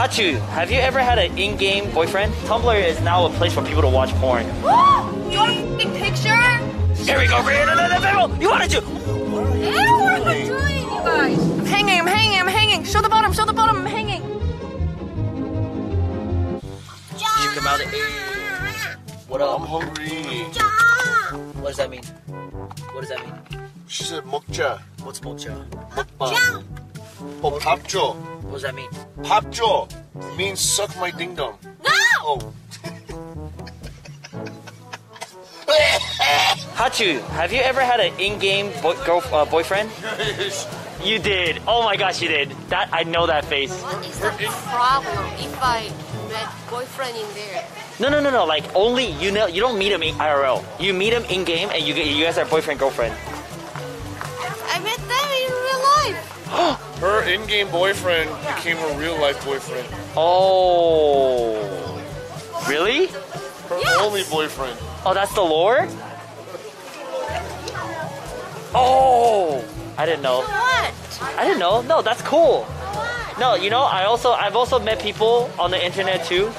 Hachu, have you ever had an in-game boyfriend? Tumblr is now a place for people to watch porn. you want a picture? Here we go, Raven. You wanted to. What are you Ew, what are you doing, you guys? I'm hanging, I'm hanging, I'm hanging. Show the bottom, show the bottom, I'm hanging. You come out of eight. What up? I'm hungry. What does that mean? What does that mean? She said mokja. What's mocha? Mocha. Oh, tapcho. What does that mean? 밥 줘. Means suck my ding dong. No! Oh. Hachu, have you ever had an in-game boy, girl, uh, boyfriend? You did. Oh my gosh, you did. That I know that face. What is the problem if I met boyfriend in there? No, no, no, no. Like only you know. You don't meet him in IRL. You meet him in game, and you get you guys are boyfriend girlfriend. I met them in real life. Her in-game boyfriend became her real-life boyfriend. Oh, really? Her only boyfriend. Oh, that's the lore. Oh, I didn't know. What? I didn't know. No, that's cool. No, you know, I also I've also met people on the internet too,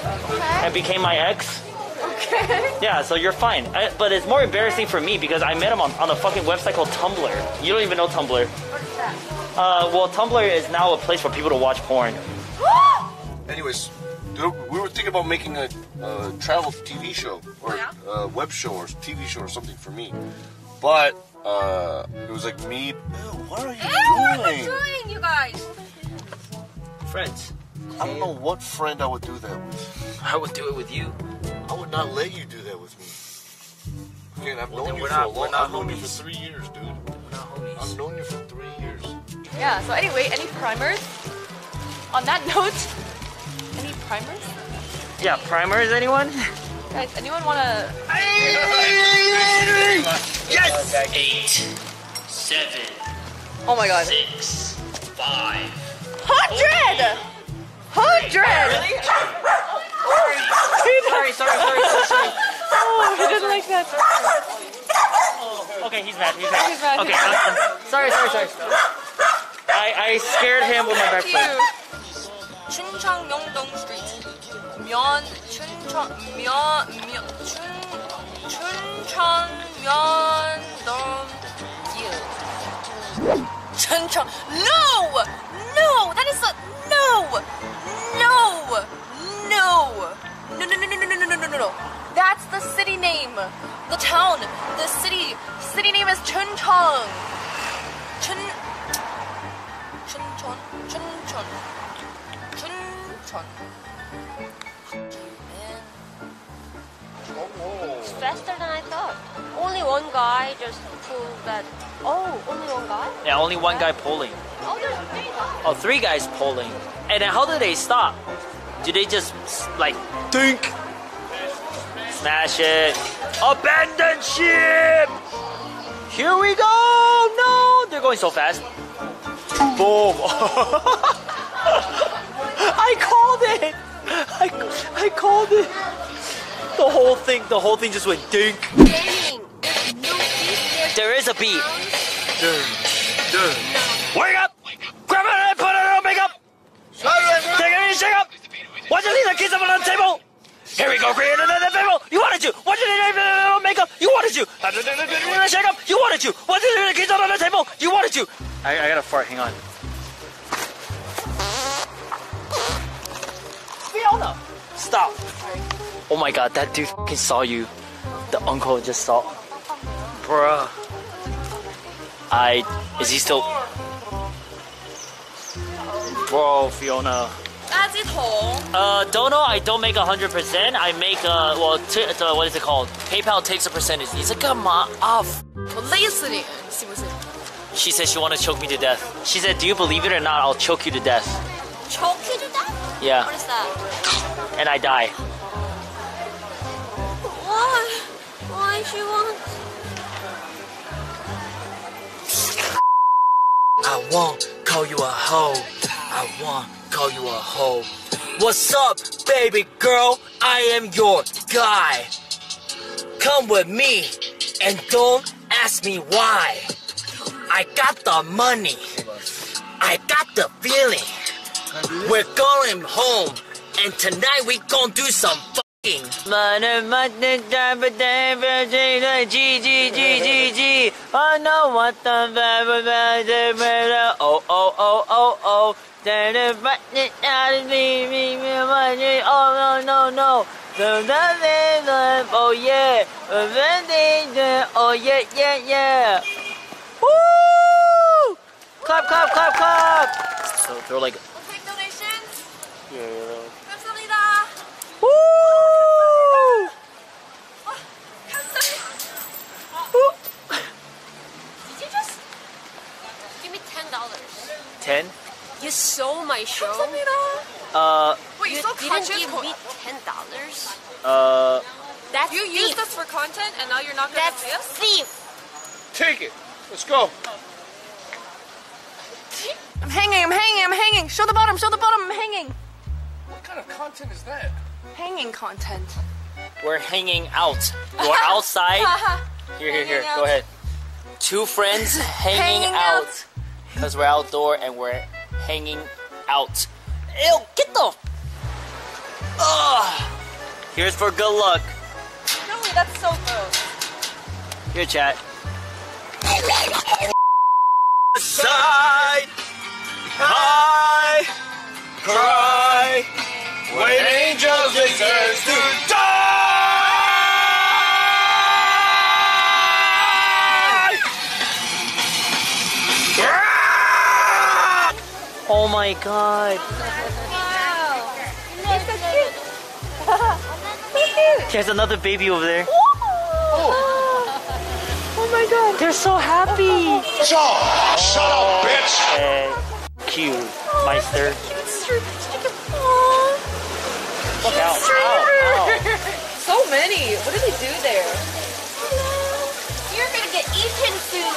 and became my ex. Okay. Yeah, so you're fine. I, but it's more embarrassing for me because I met him on, on a fucking website called Tumblr. You don't even know Tumblr. Uh, well, Tumblr is now a place for people to watch porn. Anyways, we were thinking about making a, a travel TV show or Yeah? a web show or TV show or something for me, but uh, it was like me. Ew, what are you Ew, what am I doing? doing, you guys? Friends, I don't know what friend I would do that with. I would do it with you. I would not let you do that with me. Again, I've Well, known you we're for not- a we're long. not I've known you homies. for three years, dude. We're not I've known you for three years. Yeah, so anyway, any primers? On that note, any primers? Yeah, primers, anyone? Guys, anyone wanna. Yes! Eight, seven, Oh my god. six, five. Hundred! Hundred! Sorry, sorry, sorry, sorry, sorry. Oh, he didn't like that. Okay, he's mad. He's mad. He's mad, Okay, he's I'm, I'm- sorry, sorry, sorry. I, I scared him with my backflip. 춘천 Myeongdong street. Myeon 면 Myeon Myeon 춘천 면동 길. 춘천 no no that is a no no no no no no no no no no no no. No! No! That's the city name. The town. The city. City name is Chuncheon. Chun. 춘천 춘천 춘천 It's faster than I thought. Only one guy just proved that. Oh, only one guy? Yeah, only one guy polling. Oh, there's three guys. Oh, three guys polling. And then how do they stop? Do they just like dink? Smash it. Abandon ship! Here we go! No! They're going so fast. Boom! I called it! I, I called it! The whole thing, the whole thing just went dink. There's no beat. There is a beat. Wake up! Grab it and put it on makeup! Take it in, shake up! Why'd you leave the kids up on the table? Here we go, create another table! You wanted to! Why'd you leave the makeup? You wanted to! Shake up! You wanted to! Why'd you leave the kids up on the I, I gotta fart, hang on. Fiona! Stop! Oh my god, that dude fucking saw you. The uncle just saw. Bruh. I. Is he still. Bro, Fiona. 垃圾桶 Uh, don't know. I don't make a hundred percent. I make uh, well, t- uh, what is it called? PayPal takes a percentage. 你在干嘛啊？我勒死你，是不是 She said she want to choke me to death. She said, "Do you believe it or not? I'll choke you to death." choke you to death? Yeah, What is that? and I die. Why? Why she want? I won't call you a hoe. I won't call you a hoe. What's up, baby girl? I am your guy. Come with me and don't ask me why. I got the money. I got the feeling. We're going home, and tonight we gonna do some fucking. I know what the oh oh oh oh oh. Oh no no no. Oh yeah. Oh yeah yeah yeah. Woo! Clap, clap, clap, clap! So they're like... We'll take donations? Yeah, yeah, they're. Woo! Oh, Woo! Did you just give me $10? 10? You stole my show? Uh... Wait, you, you didn't give me $10? Uh... That's you thief. used us for content and now you're not gonna pay us? That's thief! Take it! Let's go. I'm hanging, I'm hanging, I'm hanging. Show the bottom, show the bottom, I'm hanging. What kind of content is that? Hanging content. We're hanging out. We're outside. Uh-huh. Here, here, here. Hanging Go ahead. Two friends hanging, Hanging out. out. Because we're outdoor and we're hanging out. Ew, get the. Ugh. Here's for good luck. Really, that's so gross. Here, chat. Side, high, cry. When angels deserve to die. Oh my god. There's another baby over there. Oh my god. They're so happy. Shut, shut up, bitch! Hey, cute, Meister. Look out. Ow, ow. So many. What did he do there? You're gonna get eaten soon.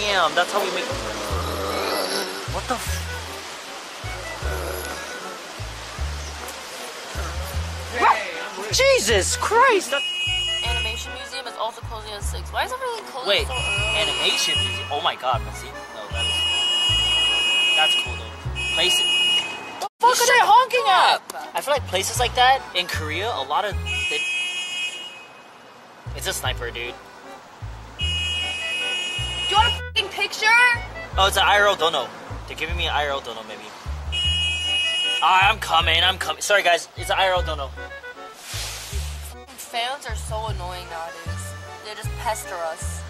Damn, that's how we make. What the? F- Jesus Christ! that- Animation Museum is also closing at 6. Why is everything closing Wait, so animation music. Oh my god, let's see. No, that is. That's cool though. Places. What the fuck are they honking at? I feel like places like that in Korea, a lot of. They, it's a sniper, dude. Do you want a fucking picture? Oh, it's an IRL dono. They're giving me an IRL dono, maybe. Ah, I'm coming, I'm coming. Sorry, guys, it's an IRL dono. Fans are so annoying nowadays. They just pester us.